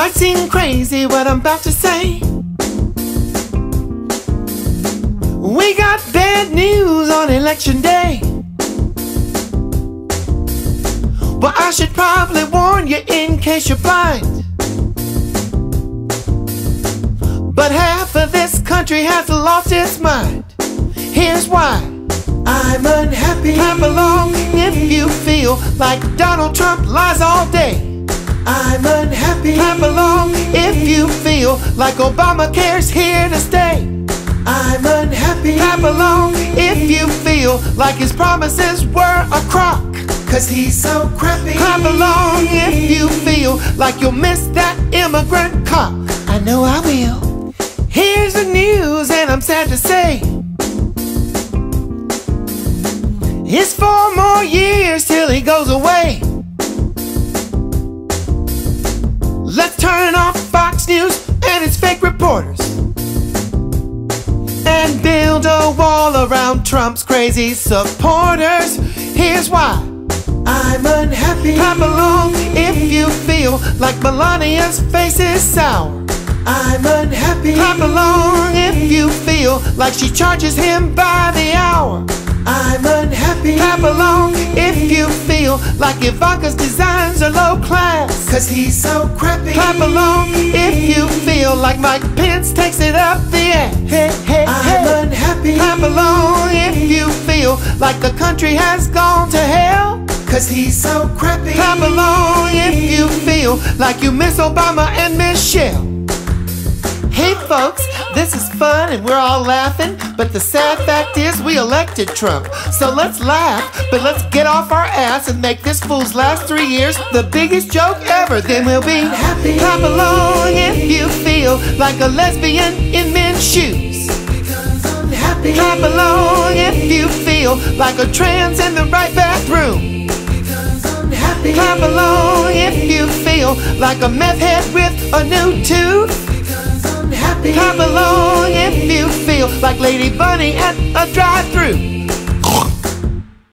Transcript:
might seem crazy what I'm about to say. We got bad news on election day. But I should probably warn you in case you're blind. But half of this country has lost its mind. Here's why. I'm unhappy. Clap along if you feel like Donald Trump lies all day. I'm unhappy. Clap along if you feel like Obamacare's here to stay. I'm unhappy. Clap along if you feel like his promises were a crock. Cause he's so crappy. Clap along if you feel like you'll miss that immigrant cop. I know I will. Here's the news, and I'm sad to say. It's four more years till he goes build a wall around Trump's crazy supporters. Here's why. I'm unhappy. Clap along if you feel like Melania's face is sour. I'm unhappy. Clap along if you feel like she charges him by the hour. I'm unhappy. Clap along if you feel like Ivanka's designs are low class. Cause he's so crappy. Clap along if you feel like Mike Pence takes it up the ass. Along if you feel like the country has gone to hell. Cause he's so crappy. Clap along if you feel like you miss Obama and Michelle. Hey folks, this is fun and we're all laughing, but the sad fact is we elected Trump. So let's laugh, but let's get off our ass and make this fool's last three years the biggest joke ever. Then we'll be happy. Clap along if you feel like a lesbian in men's shoes. Happy. Clap along if you feel like a trans in the right bathroom. Clap along if you feel like a meth head with a new tooth. Clap along if you feel like Lady Bunny at a drive-through.